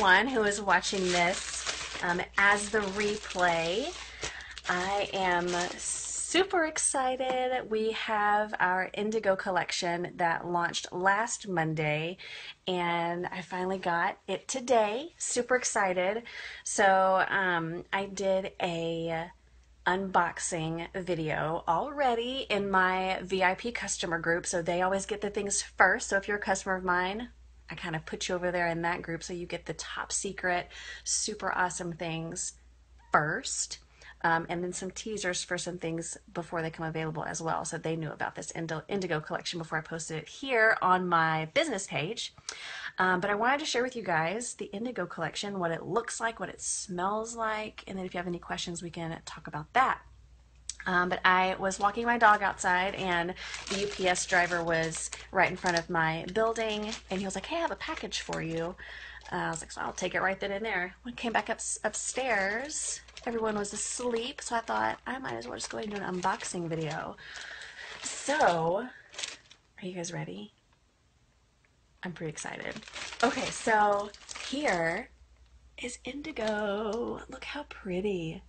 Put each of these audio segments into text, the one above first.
everyone who is watching this um, as the replay. I am super excited. We have our Indigo collection that launched last Monday, and I finally got it today. Super excited. So um, I did a unboxing video already in my VIP customer group, so they always get the things first. So if you're a customer of mine, I kind of put you over there in that group so you get the top secret, super awesome things first. Um, and then some teasers for some things before they come available as well. So they knew about this Indigo collection before I posted it here on my business page. Um, but I wanted to share with you guys the Indigo collection, what it looks like, what it smells like, and then if you have any questions, we can talk about that. Um, but I was walking my dog outside, and the UPS driver was right in front of my building, and he was like, "Hey, I have a package for you." Uh, I was like, "So I'll take it right then and there." When I came back up upstairs, everyone was asleep, so I thought I might as well just go ahead and do an unboxing video. So, are you guys ready? I'm pretty excited. Okay, so here is indigo. Look how pretty.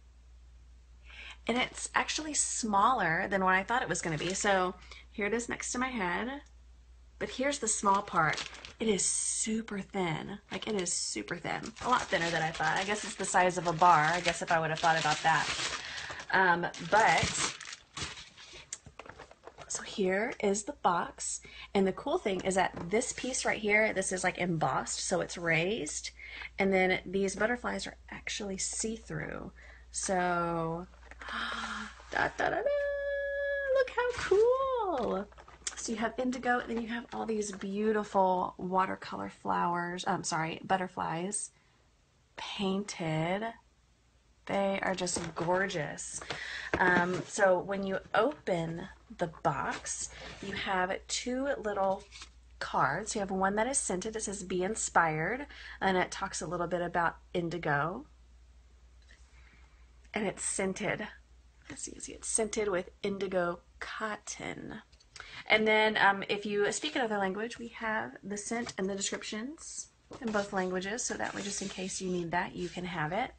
And it's actually smaller than what I thought it was going to be. So here it is next to my head. But here's the small part. It is super thin. Like it is super thin. A lot thinner than I thought. I guess it's the size of a bar. I guess if I would have thought about that. Um, but so here is the box. And the cool thing is that this piece right here, this is like embossed, so it's raised. And then these butterflies are actually see-through. So, da, da, da, da, look how cool. So you have indigo, and then you have all these beautiful watercolor flowers, I'm sorry, butterflies painted. They are just gorgeous. Um, so when you open the box, you have two little cards. You have one that is scented. It says Be Inspired, and it talks a little bit about indigo. And it's scented. Let's see, see it's scented with indigo cotton. And then um, if you speak another language, we have the scent and the descriptions in both languages. So that way, just in case you need that, you can have it.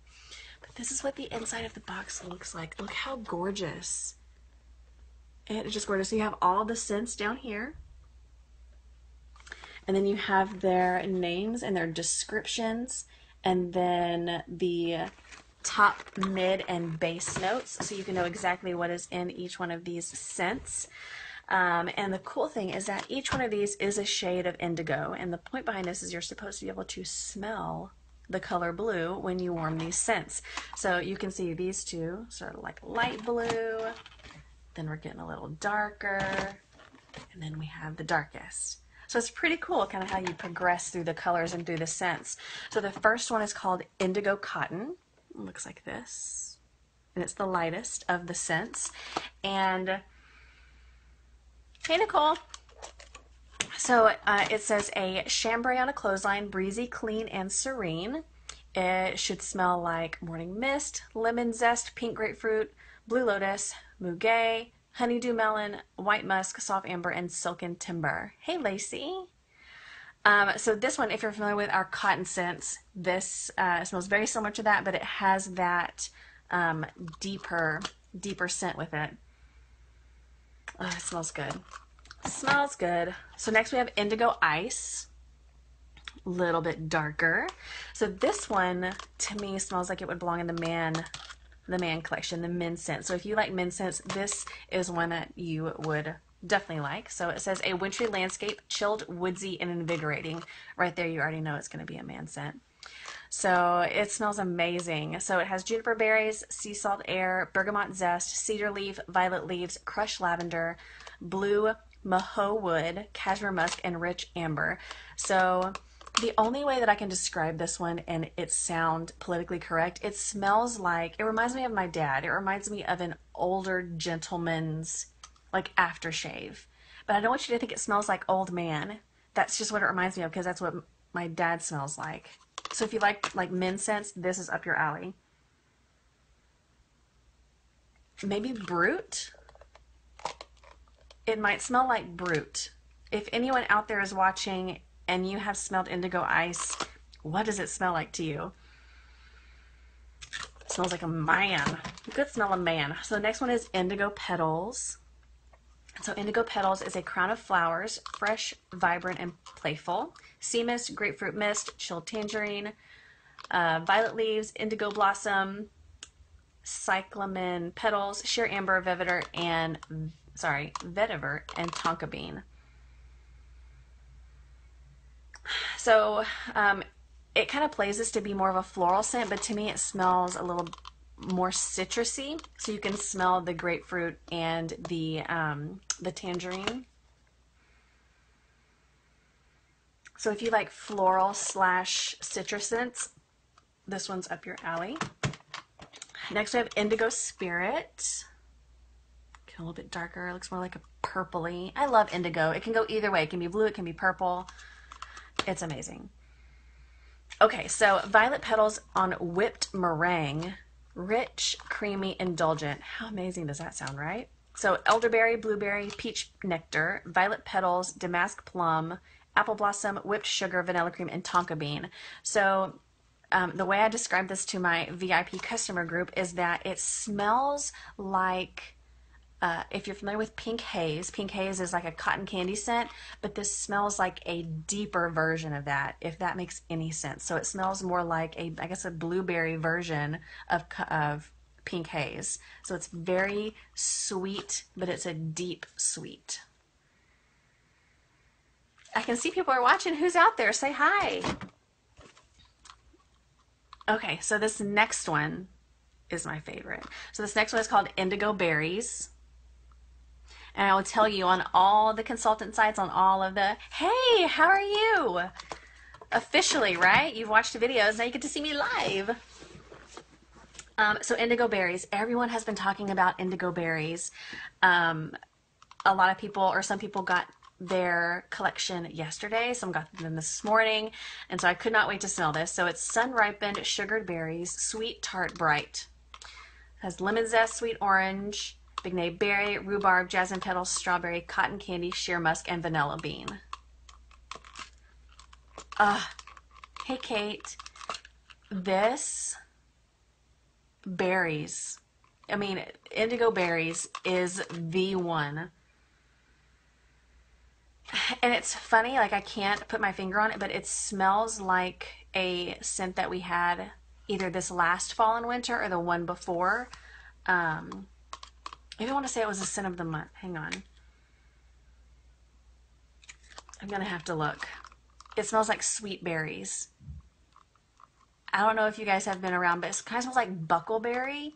But this is what the inside of the box looks like. Look how gorgeous. It's just gorgeous. So you have all the scents down here. And then you have their names and their descriptions. And then the top, mid, and base notes. So you can know exactly what is in each one of these scents. Um, and the cool thing is that each one of these is a shade of indigo. And the point behind this is you're supposed to be able to smell the color blue when you warm these scents. So you can see these two sort of like light blue, then we're getting a little darker, and then we have the darkest. So it's pretty cool kind of how you progress through the colors and through the scents. So the first one is called Indigo Cotton. Looks like this. And it's the lightest of the scents. And hey Nicole. So uh, it says a chambray on a clothesline, breezy, clean, and serene. It should smell like morning mist, lemon zest, pink grapefruit, blue lotus, muguet, honeydew melon, white musk, soft amber, and silken timber. Hey, Lacey. Um, so this one, if you're familiar with our cotton scents, this uh, smells very similar to that, but it has that um, deeper, deeper scent with it. Oh, it smells good. Smells good. So next we have Indigo Ice. A little bit darker. So this one, to me, smells like it would belong in the man the man collection, the men scent. So if you like men scents, this is one that you would definitely like. So it says a wintry landscape, chilled, woodsy, and invigorating. Right there, you already know it's going to be a man scent. So it smells amazing. So it has juniper berries, sea salt air, bergamot zest, cedar leaf, violet leaves, crushed lavender, blue mahoe wood, cashmere musk, and rich amber. So the only way that I can describe this one and it sound politically correct, it smells like it reminds me of my dad. It reminds me of an older gentleman's like aftershave. But I don't want you to think it smells like old man. That's just what it reminds me of because that's what my dad smells like. So if you like like men scents, this is up your alley. Maybe Brut. It might smell like Brut. If anyone out there is watching and you have smelled indigo ice, What does it smell like to you? It smells like a man. You could smell a man. So the next one is indigo petals. So indigo petals is a crown of flowers, fresh, vibrant, and playful. Sea mist, grapefruit mist, chilled tangerine, uh, violet leaves, indigo blossom, cyclamen petals, sheer amber, vetiver, and sorry, vetiver and tonka bean. So um, it kind of plays this to be more of a floral scent, but to me it smells a little more citrusy. So you can smell the grapefruit and the um, the tangerine. So if you like floral slash citrus scents, this one's up your alley. Next we have Indigo Spirit. Get a little bit darker. It looks more like a purpley. I love indigo. It can go either way. It can be blue. It can be purple. It's amazing. Okay, so violet petals on whipped meringue. Rich, creamy, indulgent. How amazing does that sound, right? So elderberry, blueberry, peach nectar, violet petals, damask plum, apple blossom, whipped sugar, vanilla cream, and tonka bean. So um, the way I describe this to my VIP customer group is that it smells like uh, if you're familiar with pink haze, pink haze is like a cotton candy scent, but this smells like a deeper version of that, if that makes any sense. So it smells more like a, I guess, a blueberry version of, of pink haze. So it's very sweet, but it's a deep sweet. I can see people are watching. Who's out there? Say hi. Okay, so this next one is my favorite. So this next one is called Indigo Berries. And I will tell you on all the consultant sites, on all of the, hey, how are you? Officially, right? You've watched the videos, now you get to see me live. Um, so indigo berries, everyone has been talking about indigo berries. Um, a lot of people, or some people got their collection yesterday. Some got them this morning. And so I could not wait to smell this. So it's sun ripened sugared berries, sweet tart bright. It has lemon zest, sweet orange, Big berry, rhubarb, jasmine petals, strawberry, cotton candy, sheer musk, and vanilla bean. Uh, hey, Kate. This berries, I mean, indigo berries is the one. And it's funny, like I can't put my finger on it, but it smells like a scent that we had either this last fall and winter or the one before. Um, I don't want to say it was a scent of the month. Hang on. I'm going to have to look. It smells like sweet berries. I don't know if you guys have been around, but it kind of smells like buckleberry.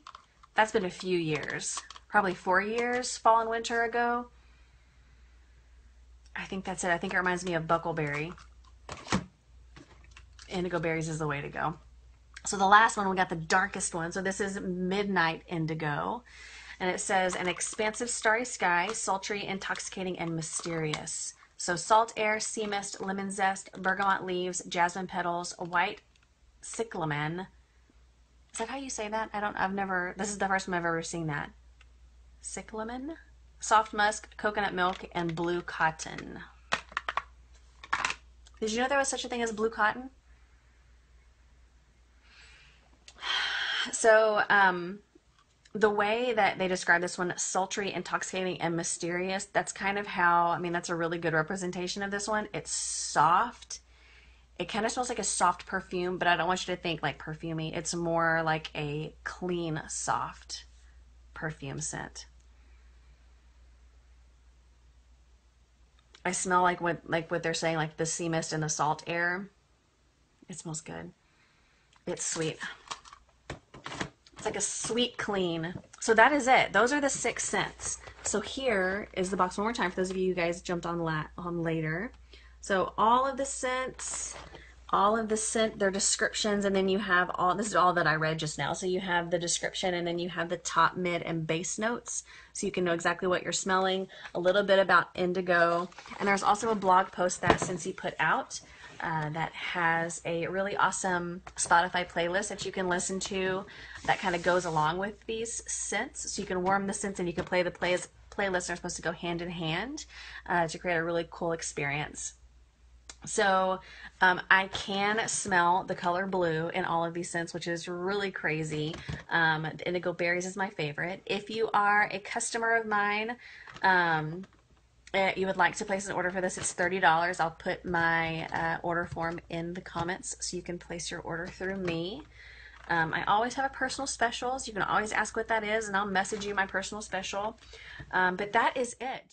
That's been a few years. Probably four years, fall and winter ago. I think that's it. I think it reminds me of buckleberry. Indigo berries is the way to go. So the last one, we got the darkest one. So this is Midnight Indigo and it says an expansive starry sky, sultry, intoxicating, and mysterious. So salt air, sea mist, lemon zest, bergamot leaves, jasmine petals, white cyclamen. Is that how you say that? I don't. I've never. This is the first time I've ever seen that. Cyclamen, soft musk, coconut milk, and blue cotton. Did you know there was such a thing as blue cotton? So, um, the way that they describe this one sultry intoxicating and mysterious that's kind of how i mean that's a really good representation of this one. It's soft. It kind of smells like a soft perfume but i don't want you to think like perfumey. It's more like a clean soft perfume scent. I smell like what like what they're saying like the sea mist and the salt air. It smells good. It's sweet like a sweet clean. So that is it. Those are the six scents. So here is the box one more time for those of you guys jumped on la on later. So all of the scents, all of the scent, their descriptions, and then you have all, this is all that I read just now. So you have the description and then you have the top, mid, and base notes. So you can know exactly what you're smelling, a little bit about indigo. And there's also a blog post that Scentsy put out uh, that has a really awesome Spotify playlist that you can listen to that kind of goes along with these scents. So you can warm the scents and you can play the plays, playlists are supposed to go hand in hand uh, to create a really cool experience. So um, I can smell the color blue in all of these scents, which is really crazy. Um, indigo berries is my favorite. If you are a customer of mine, um, uh, you would like to place an order for this, it's $30. I'll put my uh, order form in the comments so you can place your order through me. Um, I always have a personal specials. You can always ask what that is, and I'll message you my personal special. Um, but that is it.